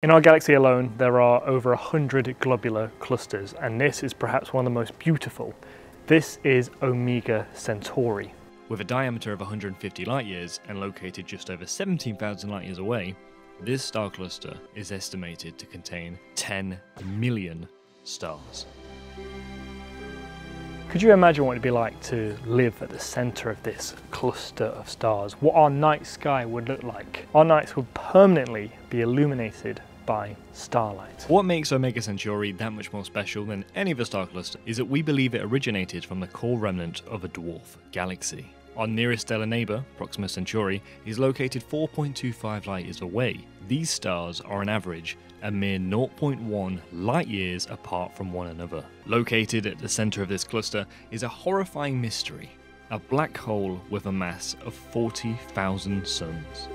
In our galaxy alone, there are over 100 globular clusters, and this is perhaps one of the most beautiful. This is Omega Centauri. With a diameter of 150 light years and located just over 17,000 light years away, this star cluster is estimated to contain 10 million stars. Could you imagine what it'd be like to live at the centre of this cluster of stars? What our night sky would look like? Our nights would permanently be illuminated by starlight. What makes Omega Centauri that much more special than any other star cluster is that we believe it originated from the core remnant of a dwarf galaxy. Our nearest stellar neighbour, Proxima Centauri, is located 4.25 light years away. These stars are on average a mere 0.1 light years apart from one another. Located at the centre of this cluster is a horrifying mystery a black hole with a mass of 40,000 suns.